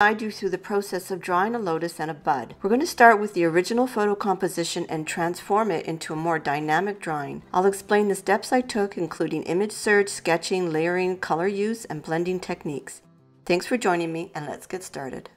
guide you through the process of drawing a lotus and a bud. We're going to start with the original photo composition and transform it into a more dynamic drawing. I'll explain the steps I took, including image search, sketching, layering, color use, and blending techniques. Thanks for joining me, and let's get started.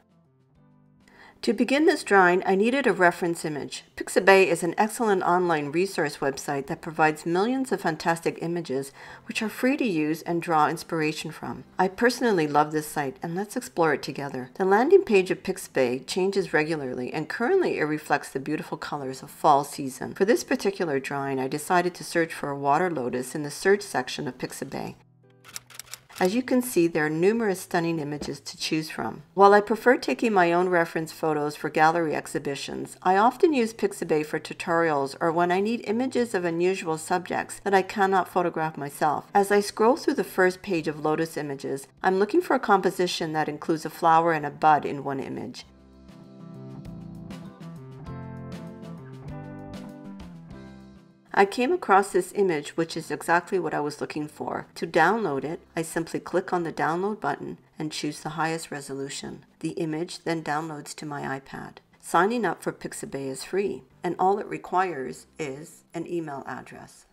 To begin this drawing, I needed a reference image. Pixabay is an excellent online resource website that provides millions of fantastic images which are free to use and draw inspiration from. I personally love this site and let's explore it together. The landing page of Pixabay changes regularly and currently it reflects the beautiful colors of fall season. For this particular drawing, I decided to search for a water lotus in the search section of Pixabay. As you can see, there are numerous stunning images to choose from. While I prefer taking my own reference photos for gallery exhibitions, I often use Pixabay for tutorials or when I need images of unusual subjects that I cannot photograph myself. As I scroll through the first page of Lotus images, I'm looking for a composition that includes a flower and a bud in one image. I came across this image, which is exactly what I was looking for. To download it, I simply click on the download button and choose the highest resolution. The image then downloads to my iPad. Signing up for Pixabay is free, and all it requires is an email address.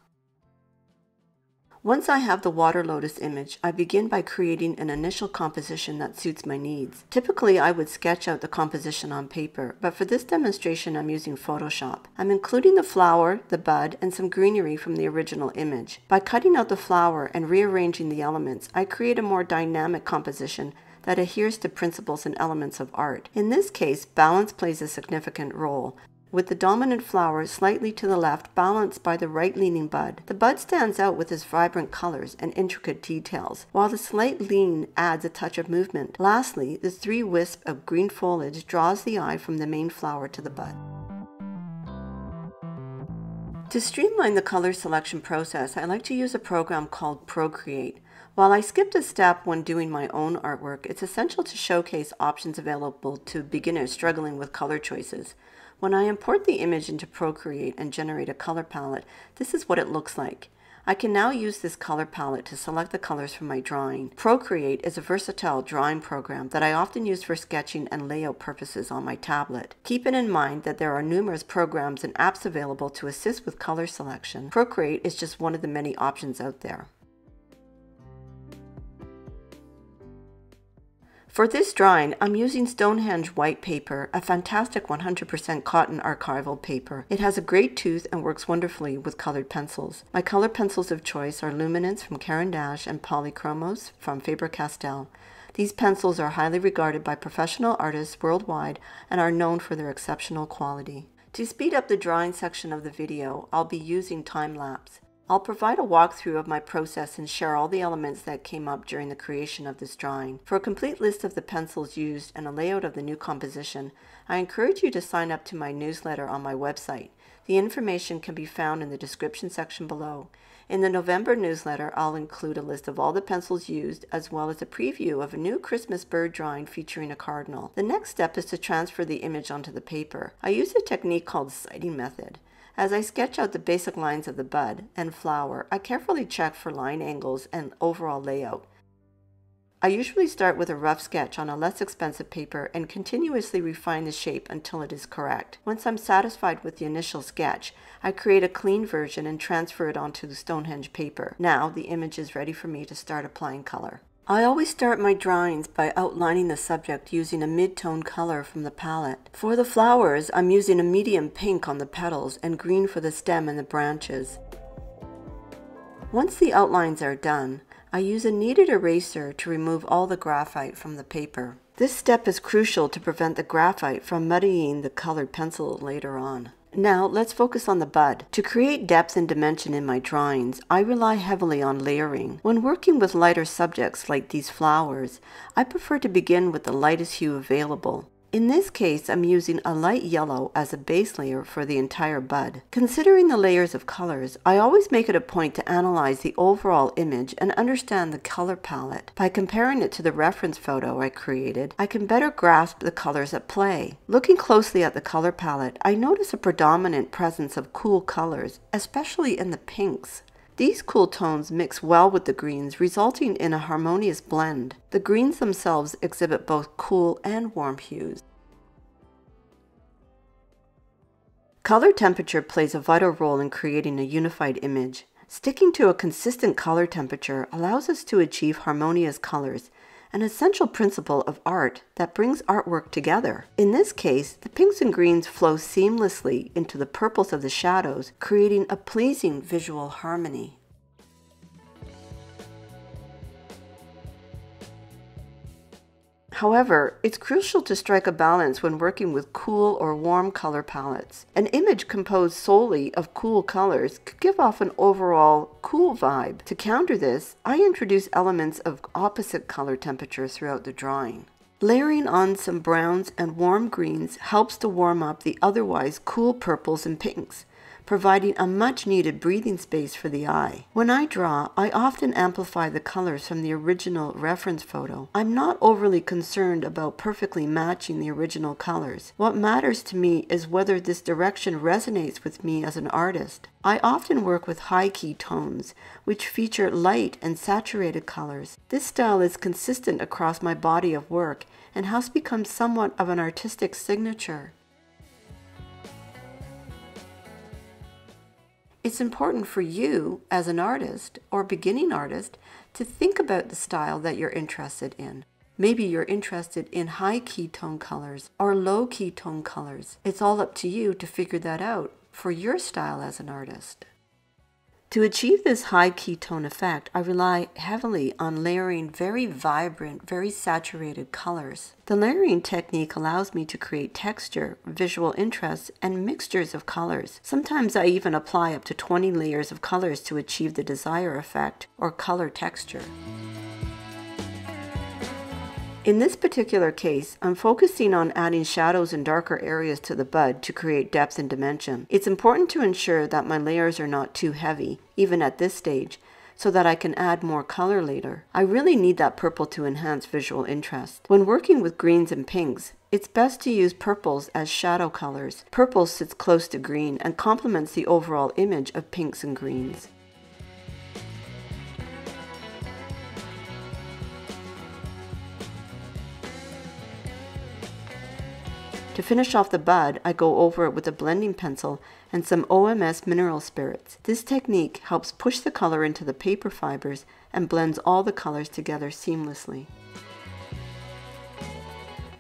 Once I have the water lotus image, I begin by creating an initial composition that suits my needs. Typically, I would sketch out the composition on paper, but for this demonstration, I'm using Photoshop. I'm including the flower, the bud, and some greenery from the original image. By cutting out the flower and rearranging the elements, I create a more dynamic composition that adheres to principles and elements of art. In this case, balance plays a significant role with the dominant flower slightly to the left balanced by the right-leaning bud. The bud stands out with its vibrant colors and intricate details, while the slight lean adds a touch of movement. Lastly, the three wisp of green foliage draws the eye from the main flower to the bud. To streamline the color selection process, I like to use a program called Procreate. While I skipped a step when doing my own artwork, it's essential to showcase options available to beginners struggling with color choices. When I import the image into Procreate and generate a color palette, this is what it looks like. I can now use this color palette to select the colors for my drawing. Procreate is a versatile drawing program that I often use for sketching and layout purposes on my tablet. Keeping in mind that there are numerous programs and apps available to assist with color selection, Procreate is just one of the many options out there. For this drawing, I'm using Stonehenge white paper, a fantastic 100% cotton archival paper. It has a great tooth and works wonderfully with colored pencils. My color pencils of choice are Luminance from Caran d'Ache and Polychromos from Faber-Castell. These pencils are highly regarded by professional artists worldwide and are known for their exceptional quality. To speed up the drawing section of the video, I'll be using time-lapse. I'll provide a walkthrough of my process and share all the elements that came up during the creation of this drawing. For a complete list of the pencils used and a layout of the new composition, I encourage you to sign up to my newsletter on my website. The information can be found in the description section below. In the November newsletter, I'll include a list of all the pencils used, as well as a preview of a new Christmas bird drawing featuring a cardinal. The next step is to transfer the image onto the paper. I use a technique called sighting method. As I sketch out the basic lines of the bud and flower, I carefully check for line angles and overall layout. I usually start with a rough sketch on a less expensive paper and continuously refine the shape until it is correct. Once I'm satisfied with the initial sketch, I create a clean version and transfer it onto the Stonehenge paper. Now the image is ready for me to start applying color. I always start my drawings by outlining the subject using a mid-tone color from the palette. For the flowers, I'm using a medium pink on the petals and green for the stem and the branches. Once the outlines are done, I use a kneaded eraser to remove all the graphite from the paper. This step is crucial to prevent the graphite from muddying the colored pencil later on. Now let's focus on the bud. To create depth and dimension in my drawings, I rely heavily on layering. When working with lighter subjects like these flowers, I prefer to begin with the lightest hue available. In this case, I'm using a light yellow as a base layer for the entire bud. Considering the layers of colors, I always make it a point to analyze the overall image and understand the color palette. By comparing it to the reference photo I created, I can better grasp the colors at play. Looking closely at the color palette, I notice a predominant presence of cool colors, especially in the pinks. These cool tones mix well with the greens, resulting in a harmonious blend. The greens themselves exhibit both cool and warm hues. Color temperature plays a vital role in creating a unified image. Sticking to a consistent color temperature allows us to achieve harmonious colors, an essential principle of art that brings artwork together. In this case, the pinks and greens flow seamlessly into the purples of the shadows, creating a pleasing visual harmony. However, it's crucial to strike a balance when working with cool or warm color palettes. An image composed solely of cool colors could give off an overall cool vibe. To counter this, I introduce elements of opposite color temperature throughout the drawing. Layering on some browns and warm greens helps to warm up the otherwise cool purples and pinks providing a much needed breathing space for the eye. When I draw, I often amplify the colors from the original reference photo. I'm not overly concerned about perfectly matching the original colors. What matters to me is whether this direction resonates with me as an artist. I often work with high key tones, which feature light and saturated colors. This style is consistent across my body of work and has become somewhat of an artistic signature. It's important for you as an artist or beginning artist to think about the style that you're interested in. Maybe you're interested in high key tone colors or low key tone colors. It's all up to you to figure that out for your style as an artist. To achieve this high key tone effect, I rely heavily on layering very vibrant, very saturated colors. The layering technique allows me to create texture, visual interest, and mixtures of colors. Sometimes I even apply up to 20 layers of colors to achieve the desired effect or color texture. In this particular case, I'm focusing on adding shadows and darker areas to the bud to create depth and dimension. It's important to ensure that my layers are not too heavy, even at this stage, so that I can add more color later. I really need that purple to enhance visual interest. When working with greens and pinks, it's best to use purples as shadow colors. Purple sits close to green and complements the overall image of pinks and greens. To finish off the bud, I go over it with a blending pencil and some OMS mineral spirits. This technique helps push the color into the paper fibers and blends all the colors together seamlessly.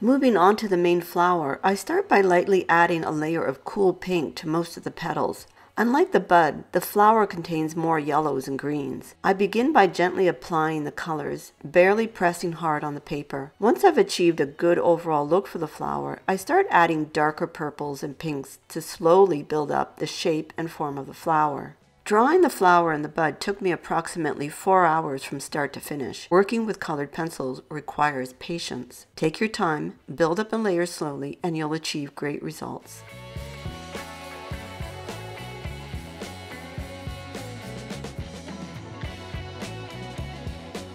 Moving on to the main flower, I start by lightly adding a layer of cool pink to most of the petals. Unlike the bud, the flower contains more yellows and greens. I begin by gently applying the colors, barely pressing hard on the paper. Once I've achieved a good overall look for the flower, I start adding darker purples and pinks to slowly build up the shape and form of the flower. Drawing the flower and the bud took me approximately four hours from start to finish. Working with colored pencils requires patience. Take your time, build up the layers slowly, and you'll achieve great results.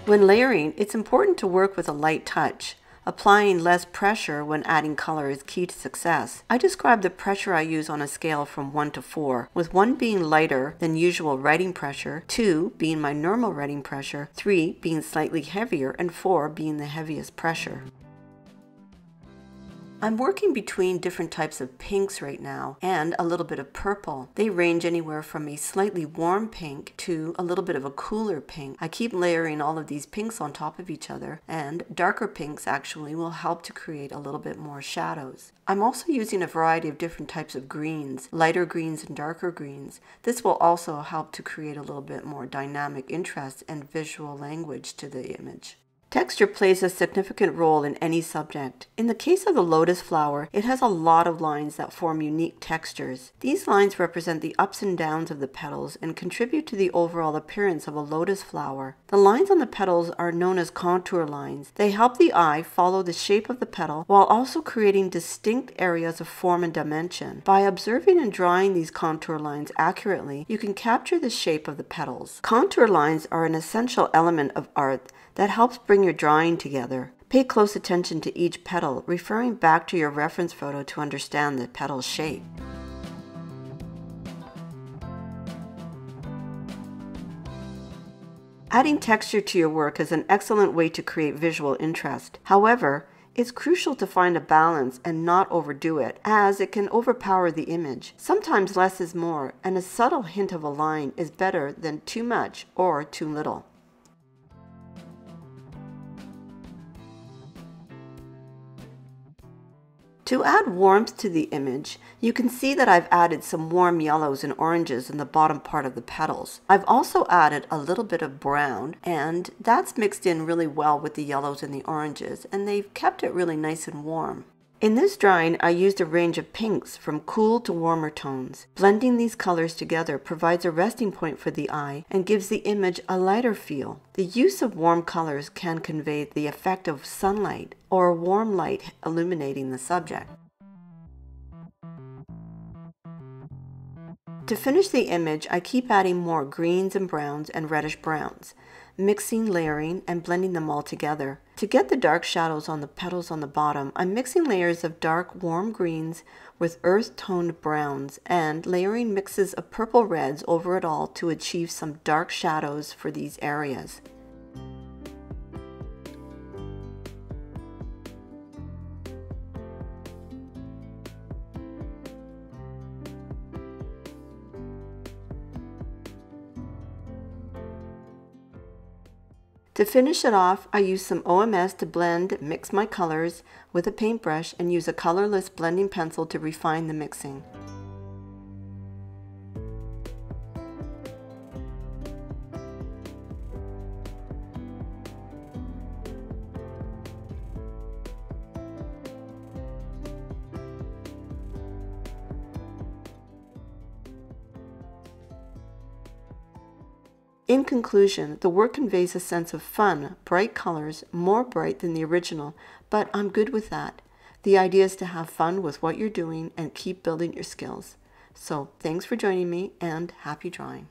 When layering, it's important to work with a light touch. Applying less pressure when adding color is key to success. I describe the pressure I use on a scale from 1 to 4, with 1 being lighter than usual writing pressure, 2 being my normal writing pressure, 3 being slightly heavier, and 4 being the heaviest pressure. I'm working between different types of pinks right now and a little bit of purple. They range anywhere from a slightly warm pink to a little bit of a cooler pink. I keep layering all of these pinks on top of each other and darker pinks actually will help to create a little bit more shadows. I'm also using a variety of different types of greens, lighter greens and darker greens. This will also help to create a little bit more dynamic interest and visual language to the image. Texture plays a significant role in any subject. In the case of the lotus flower, it has a lot of lines that form unique textures. These lines represent the ups and downs of the petals and contribute to the overall appearance of a lotus flower. The lines on the petals are known as contour lines. They help the eye follow the shape of the petal while also creating distinct areas of form and dimension. By observing and drawing these contour lines accurately, you can capture the shape of the petals. Contour lines are an essential element of art that helps bring your drawing together. Pay close attention to each petal, referring back to your reference photo to understand the petal's shape. Adding texture to your work is an excellent way to create visual interest. However, it's crucial to find a balance and not overdo it, as it can overpower the image. Sometimes less is more, and a subtle hint of a line is better than too much or too little. To add warmth to the image, you can see that I've added some warm yellows and oranges in the bottom part of the petals. I've also added a little bit of brown and that's mixed in really well with the yellows and the oranges and they've kept it really nice and warm. In this drawing, I used a range of pinks from cool to warmer tones. Blending these colors together provides a resting point for the eye and gives the image a lighter feel. The use of warm colors can convey the effect of sunlight or warm light illuminating the subject. To finish the image, I keep adding more greens and browns and reddish browns mixing, layering, and blending them all together. To get the dark shadows on the petals on the bottom, I'm mixing layers of dark warm greens with earth-toned browns and layering mixes of purple reds over it all to achieve some dark shadows for these areas. To finish it off, I use some OMS to blend, mix my colors with a paintbrush and use a colorless blending pencil to refine the mixing. Conclusion, the work conveys a sense of fun, bright colors, more bright than the original, but I'm good with that. The idea is to have fun with what you're doing and keep building your skills. So thanks for joining me and happy drawing.